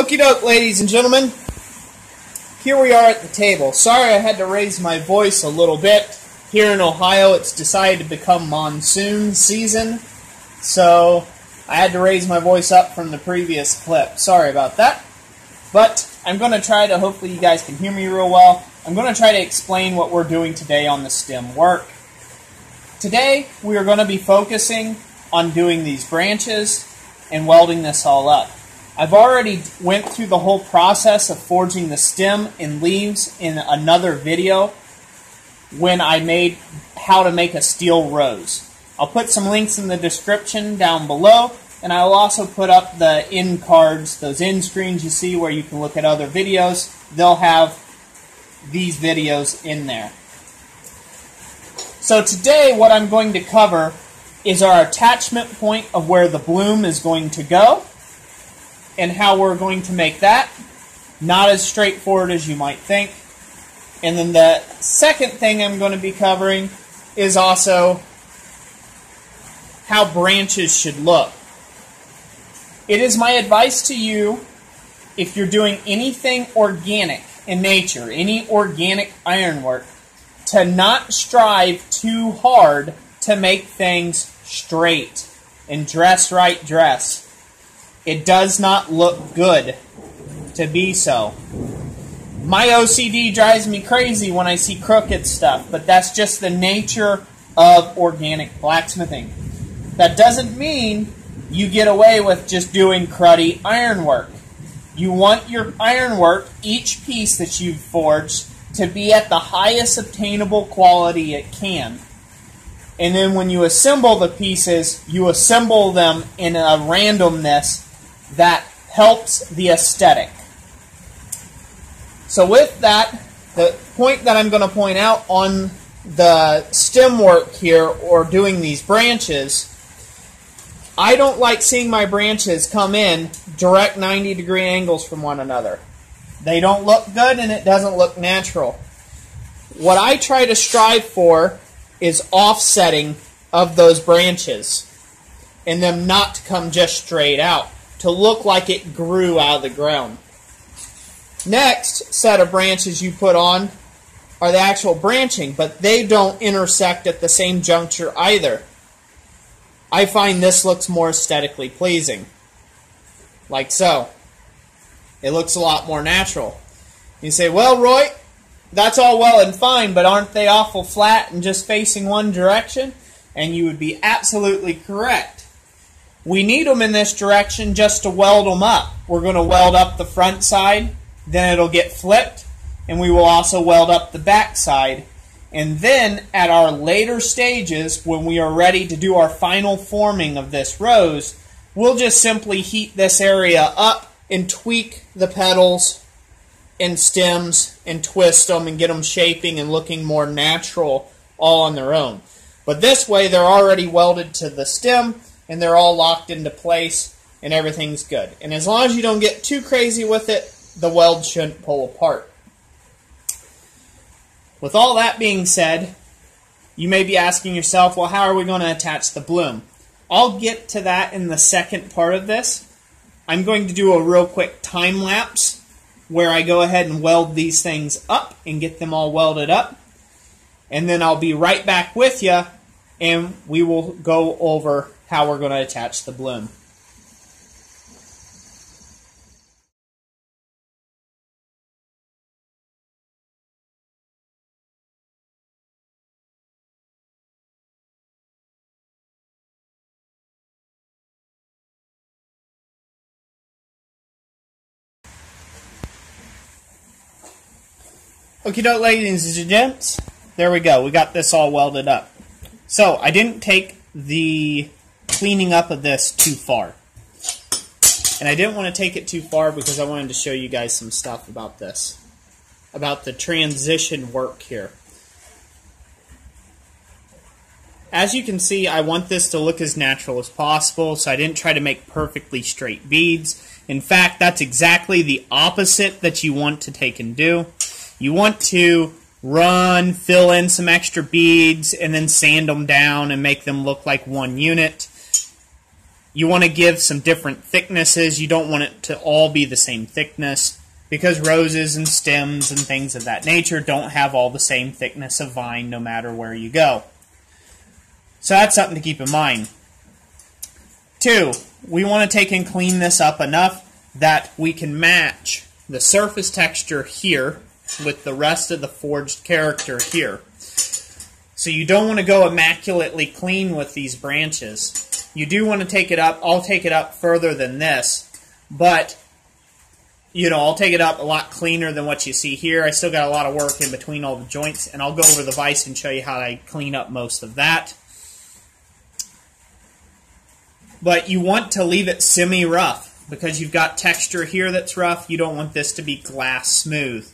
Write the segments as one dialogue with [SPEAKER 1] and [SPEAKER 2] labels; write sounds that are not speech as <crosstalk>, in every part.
[SPEAKER 1] Okie doke, ladies and gentlemen. Here we are at the table. Sorry I had to raise my voice a little bit. Here in Ohio, it's decided to become monsoon season, so I had to raise my voice up from the previous clip. Sorry about that. But I'm going to try to, hopefully, you guys can hear me real well. I'm going to try to explain what we're doing today on the stem work. Today, we are going to be focusing on doing these branches and welding this all up. I've already went through the whole process of forging the stem and leaves in another video when I made how to make a steel rose. I'll put some links in the description down below and I'll also put up the end cards, those end screens you see where you can look at other videos. They'll have these videos in there. So today what I'm going to cover is our attachment point of where the bloom is going to go and how we're going to make that. Not as straightforward as you might think. And then the second thing I'm going to be covering is also how branches should look. It is my advice to you if you're doing anything organic in nature, any organic ironwork, to not strive too hard to make things straight and dress right dress. It does not look good to be so. My OCD drives me crazy when I see crooked stuff, but that's just the nature of organic blacksmithing. That doesn't mean you get away with just doing cruddy ironwork. You want your ironwork, each piece that you've forged, to be at the highest obtainable quality it can. And then when you assemble the pieces, you assemble them in a randomness that helps the aesthetic. So with that, the point that I'm going to point out on the stem work here or doing these branches, I don't like seeing my branches come in direct 90 degree angles from one another. They don't look good and it doesn't look natural. What I try to strive for is offsetting of those branches and them not to come just straight out to look like it grew out of the ground. Next set of branches you put on are the actual branching, but they don't intersect at the same juncture either. I find this looks more aesthetically pleasing. Like so. It looks a lot more natural. You say, well, Roy, that's all well and fine, but aren't they awful flat and just facing one direction? And you would be absolutely correct. We need them in this direction just to weld them up. We're going to weld up the front side, then it'll get flipped, and we will also weld up the back side. And then at our later stages, when we are ready to do our final forming of this rose, we'll just simply heat this area up and tweak the petals and stems and twist them and get them shaping and looking more natural all on their own. But this way, they're already welded to the stem and they're all locked into place and everything's good. And as long as you don't get too crazy with it, the weld shouldn't pull apart. With all that being said, you may be asking yourself, well, how are we going to attach the bloom? I'll get to that in the second part of this. I'm going to do a real quick time lapse where I go ahead and weld these things up and get them all welded up. And then I'll be right back with you and we will go over how we're going to attach the bloom. Okie doke, ladies and gents. There we go. We got this all welded up. So, I didn't take the cleaning up of this too far. And I didn't want to take it too far because I wanted to show you guys some stuff about this. About the transition work here. As you can see, I want this to look as natural as possible, so I didn't try to make perfectly straight beads. In fact, that's exactly the opposite that you want to take and do. You want to run, fill in some extra beads, and then sand them down and make them look like one unit. You want to give some different thicknesses. You don't want it to all be the same thickness because roses and stems and things of that nature don't have all the same thickness of vine no matter where you go. So that's something to keep in mind. Two, we want to take and clean this up enough that we can match the surface texture here with the rest of the forged character here. So you don't want to go immaculately clean with these branches. You do want to take it up. I'll take it up further than this, but you know, I'll take it up a lot cleaner than what you see here. I still got a lot of work in between all the joints, and I'll go over the vise and show you how I clean up most of that. But you want to leave it semi-rough because you've got texture here that's rough. You don't want this to be glass smooth.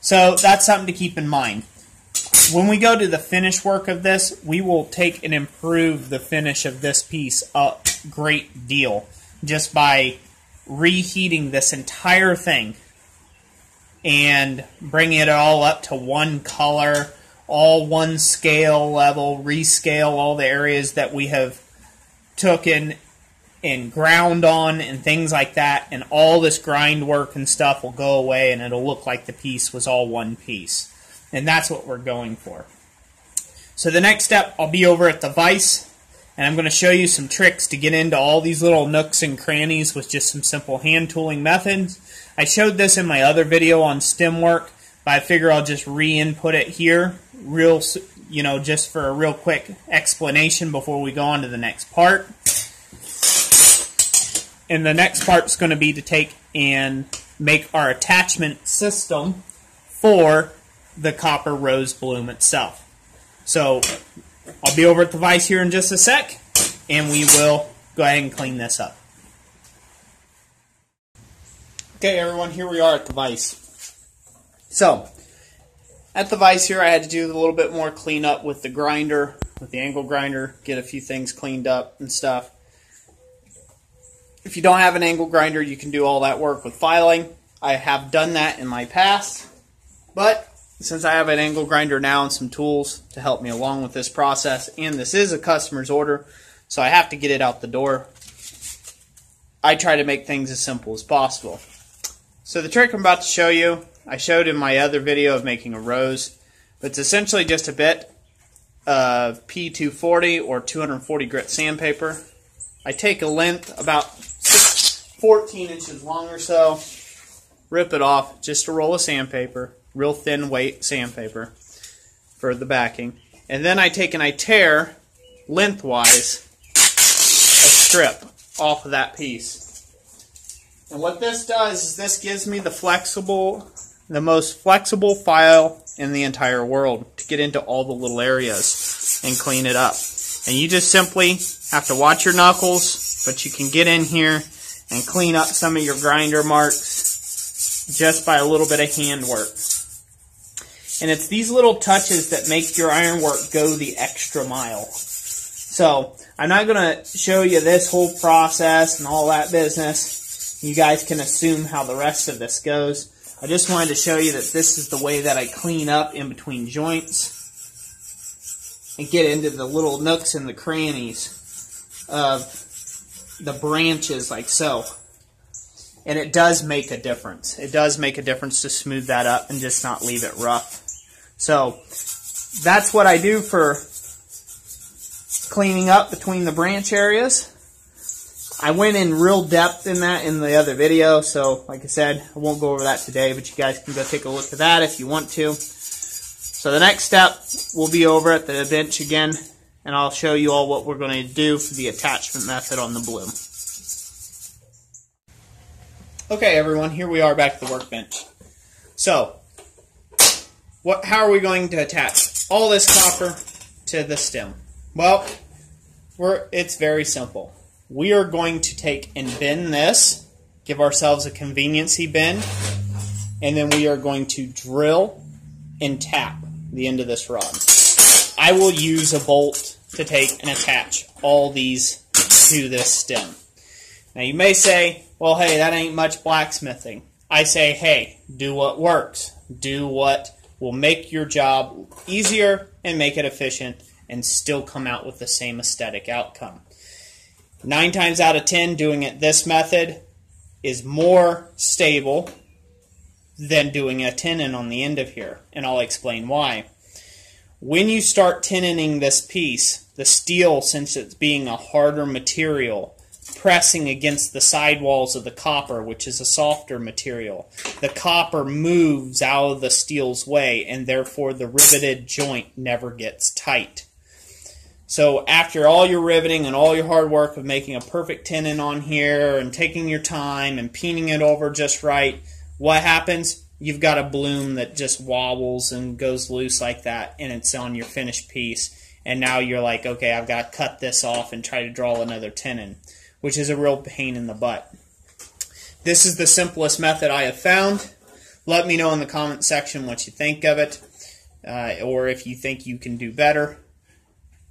[SPEAKER 1] So that's something to keep in mind. When we go to the finish work of this, we will take and improve the finish of this piece a great deal just by reheating this entire thing and bringing it all up to one color, all one scale level, rescale all the areas that we have taken and ground on and things like that, and all this grind work and stuff will go away and it'll look like the piece was all one piece. And that's what we're going for. So the next step, I'll be over at the vise, and I'm going to show you some tricks to get into all these little nooks and crannies with just some simple hand tooling methods. I showed this in my other video on stem work, but I figure I'll just re-input it here, real, you know, just for a real quick explanation before we go on to the next part. And the next part is going to be to take and make our attachment system for the copper rose bloom itself. So I'll be over at the vise here in just a sec, and we will go ahead and clean this up. Okay, everyone, here we are at the vise. So, at the vise here, I had to do a little bit more cleanup with the grinder, with the angle grinder, get a few things cleaned up and stuff. If you don't have an angle grinder, you can do all that work with filing. I have done that in my past, but since I have an angle grinder now and some tools to help me along with this process, and this is a customer's order, so I have to get it out the door, I try to make things as simple as possible. So the trick I'm about to show you, I showed in my other video of making a rose, but it's essentially just a bit of P240 or 240 grit sandpaper. I take a length about 14 inches long or so, rip it off, just a roll of sandpaper, real thin weight sandpaper for the backing. And then I take and I tear lengthwise a strip off of that piece. And what this does is this gives me the flexible, the most flexible file in the entire world to get into all the little areas and clean it up. And you just simply have to watch your knuckles, but you can get in here and clean up some of your grinder marks just by a little bit of hand work. And it's these little touches that make your ironwork go the extra mile. So, I'm not going to show you this whole process and all that business. You guys can assume how the rest of this goes. I just wanted to show you that this is the way that I clean up in between joints and get into the little nooks and the crannies of the branches like so. And it does make a difference. It does make a difference to smooth that up and just not leave it rough. So that's what I do for cleaning up between the branch areas. I went in real depth in that in the other video, so like I said, I won't go over that today, but you guys can go take a look at that if you want to. So the next step will be over at the bench again, and I'll show you all what we're going to do for the attachment method on the bloom. Okay everyone, here we are back at the workbench. So, what, how are we going to attach all this copper to the stem? Well, we're, it's very simple. We are going to take and bend this, give ourselves a conveniency bend, and then we are going to drill and tap the end of this rod. I will use a bolt to take and attach all these to this stem. Now you may say, well, hey, that ain't much blacksmithing. I say, hey, do what works. Do what will make your job easier and make it efficient and still come out with the same aesthetic outcome. Nine times out of ten, doing it this method is more stable than doing a tenon on the end of here, and I'll explain why. When you start tenoning this piece, the steel, since it's being a harder material, pressing against the sidewalls of the copper, which is a softer material. The copper moves out of the steel's way, and therefore the riveted joint never gets tight. So after all your riveting and all your hard work of making a perfect tenon on here and taking your time and peening it over just right, what happens? You've got a bloom that just wobbles and goes loose like that, and it's on your finished piece. And now you're like, okay, I've got to cut this off and try to draw another tenon which is a real pain in the butt. This is the simplest method I have found. Let me know in the comment section what you think of it, uh, or if you think you can do better.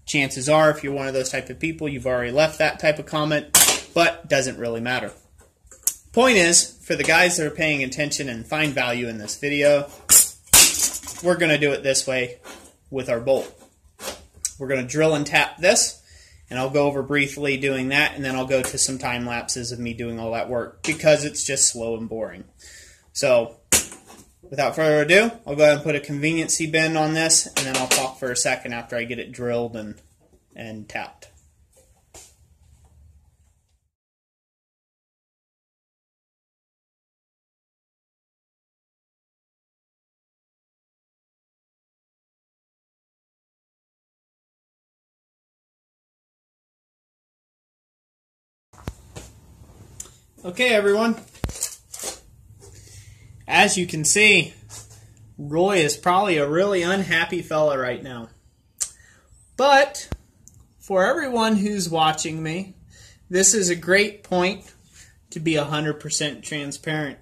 [SPEAKER 1] Chances are, if you're one of those type of people, you've already left that type of comment, but doesn't really matter. Point is, for the guys that are paying attention and find value in this video, we're going to do it this way with our bolt. We're going to drill and tap this and I'll go over briefly doing that, and then I'll go to some time lapses of me doing all that work because it's just slow and boring. So, without further ado, I'll go ahead and put a conveniency bend on this, and then I'll talk for a second after I get it drilled and, and tapped. Okay, everyone. As you can see, Roy is probably a really unhappy fella right now. But for everyone who's watching me, this is a great point to be 100% transparent.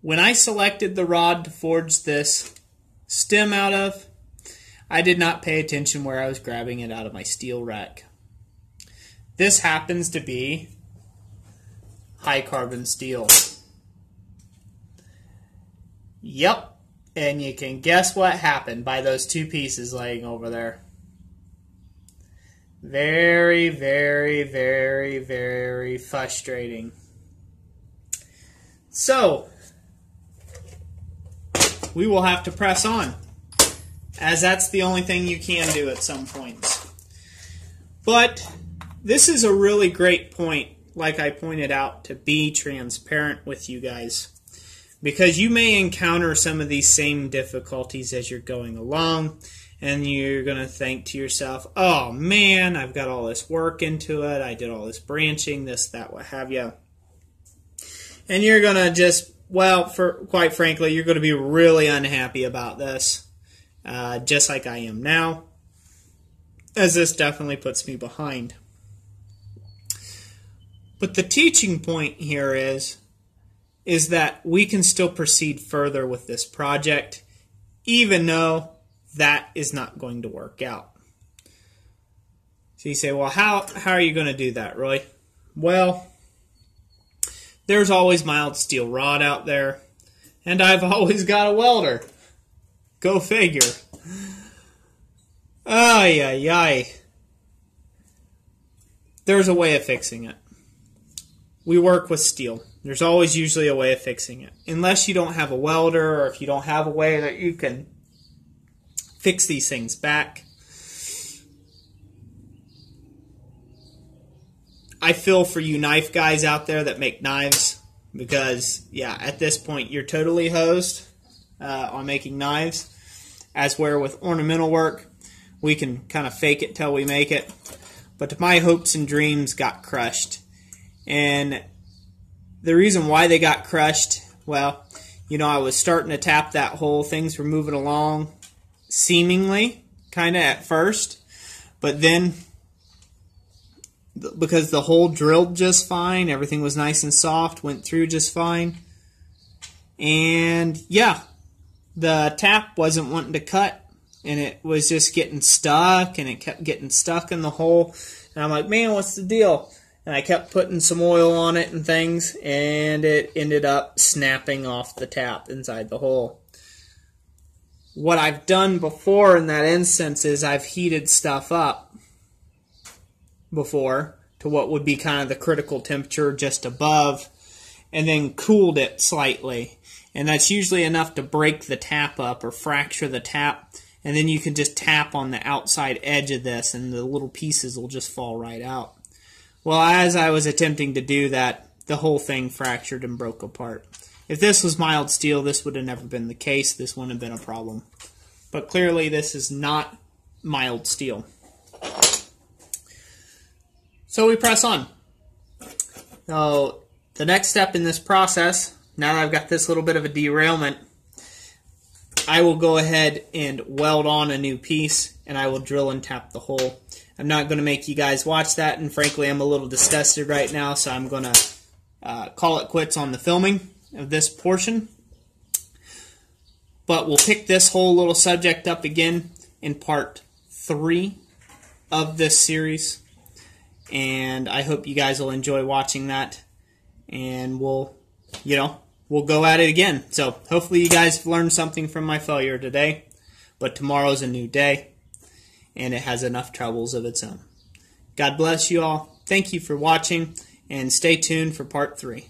[SPEAKER 1] When I selected the rod to forge this stem out of, I did not pay attention where I was grabbing it out of my steel rack. This happens to be high carbon steel. Yep, and you can guess what happened by those two pieces laying over there. Very, very, very, very frustrating. So, we will have to press on, as that's the only thing you can do at some points. But this is a really great point like I pointed out, to be transparent with you guys. Because you may encounter some of these same difficulties as you're going along, and you're going to think to yourself, oh man, I've got all this work into it, I did all this branching, this, that, what have you. And you're going to just, well, for quite frankly, you're going to be really unhappy about this, uh, just like I am now, as this definitely puts me behind. But the teaching point here is is that we can still proceed further with this project even though that is not going to work out. So you say, well, how, how are you going to do that, Roy? Well, there's always mild steel rod out there, and I've <laughs> always got a welder. Go figure. Ay, ay, ay. There's a way of fixing it we work with steel. There's always usually a way of fixing it. Unless you don't have a welder or if you don't have a way that you can fix these things back. I feel for you knife guys out there that make knives because, yeah, at this point you're totally hosed uh, on making knives. As where with ornamental work, we can kind of fake it till we make it. But my hopes and dreams got crushed and the reason why they got crushed, well, you know, I was starting to tap that hole. Things were moving along seemingly, kind of at first. But then, because the hole drilled just fine, everything was nice and soft, went through just fine. And yeah, the tap wasn't wanting to cut, and it was just getting stuck, and it kept getting stuck in the hole. And I'm like, man, what's the deal? And I kept putting some oil on it and things, and it ended up snapping off the tap inside the hole. What I've done before in that instance is I've heated stuff up before to what would be kind of the critical temperature just above, and then cooled it slightly. And that's usually enough to break the tap up or fracture the tap. And then you can just tap on the outside edge of this, and the little pieces will just fall right out. Well, as I was attempting to do that, the whole thing fractured and broke apart. If this was mild steel, this would have never been the case. This wouldn't have been a problem. But clearly, this is not mild steel. So we press on. So the next step in this process, now that I've got this little bit of a derailment, I will go ahead and weld on a new piece and I will drill and tap the hole. I'm not going to make you guys watch that, and frankly, I'm a little disgusted right now, so I'm going to uh, call it quits on the filming of this portion. But we'll pick this whole little subject up again in part three of this series. And I hope you guys will enjoy watching that. And we'll, you know, we'll go at it again. So hopefully you guys learned something from my failure today. But tomorrow's a new day. And it has enough troubles of its own. God bless you all. Thank you for watching. And stay tuned for part three.